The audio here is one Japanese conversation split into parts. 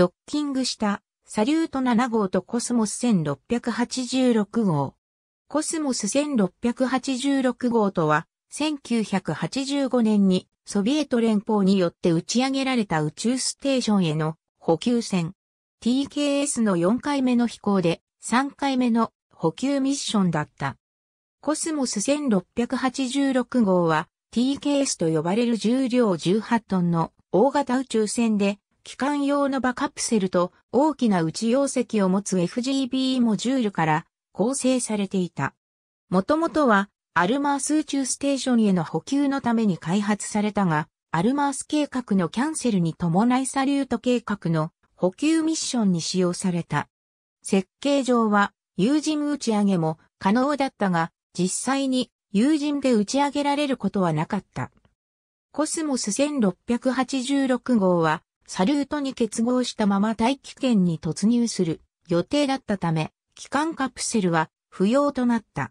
ドッキングしたサリュート7号とコスモス1686号。コスモス1686号とは、1985年にソビエト連邦によって打ち上げられた宇宙ステーションへの補給船。TKS の4回目の飛行で3回目の補給ミッションだった。コスモス1686号は TKS と呼ばれる重量18トンの大型宇宙船で帰還用の VA カプセルと大きな内容積を持つ FGB モジュールから構成されていた。もともとはアルマース宇宙ステーションへの補給のために開発されたが、アルマース計画のキャンセルに伴いサリュート計画の補給ミッションに使用された。設計上は有人打ち上げも可能だったが、実際に有人で打ち上げられることはなかった。コスモス1686号はサルートに結合したまま大気圏に突入する予定だったため、機関カプセルは不要となった。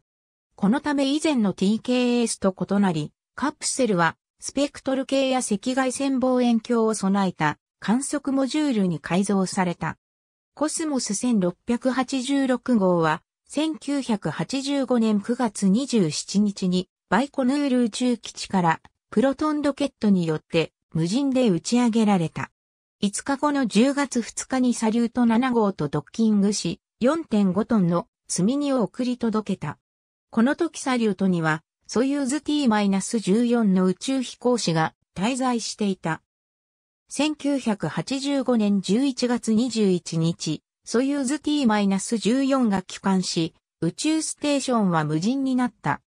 このため以前の TKS と異なり、カプセルはスペクトル系や赤外線望遠鏡を備えた観測モジュールに改造された。コスモス1686号は1985年9月27日にバイコヌール宇宙基地からプロトンロケットによって無人で打ち上げられた。5日後の10月2日にサリュート7号とドッキングし、4.5トンの積み荷を送り届けた。この時サリュートには、ソユーズ T-14 の宇宙飛行士が滞在していた。1985年11月21日、ソユーズ T-14 が帰還し、宇宙ステーションは無人になった。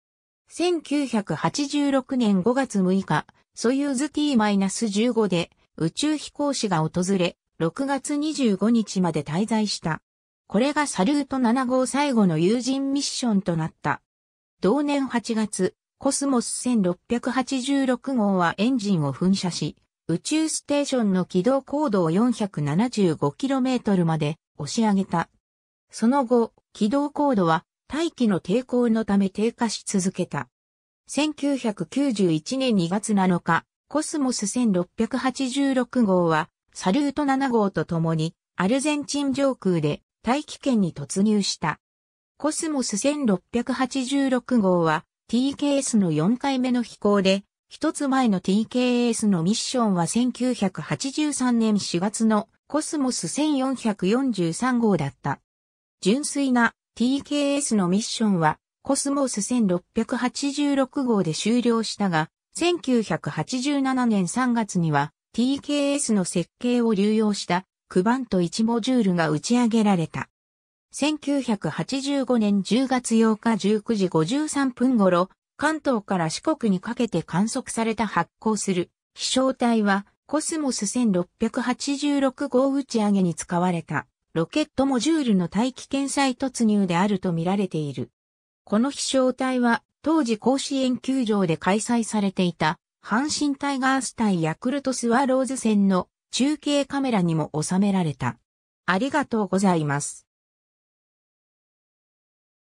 1986年5月6日、ソユーズ T-15 で宇宙飛行士が訪れ、6月25日まで滞在した。これがサリュート7号最後の有人ミッションとなった。同年8月、コスモス1686号はエンジンを噴射し、宇宙ステーションの軌道高度を 475km まで押し上げた。その後、軌道高度は大気の抵抗のため低下し続けた。1991年2月7日、コスモス1686号は、サリュート7号と共に、アルゼンチン上空で大気圏に突入した。コスモス1686号は、TKS の4回目の飛行で、一つ前の TKS のミッションは1983年4月のコスモス1443号だった。純粋な TKS のミッションはコスモス1686号で終了したが、1987年3月には TKS の設計を流用したクバント1モジュールが打ち上げられた。1985年10月8日19時53分頃、関東から四国にかけて観測された発光する飛翔体はコスモス1686号打ち上げに使われたロケットモジュールの大気圏再突入であると見られている。この飛翔体は当時甲子園球場で開催されていた阪神タイガース対ヤクルトスワローズ戦の中継カメラにも収められた。ありがとうございます。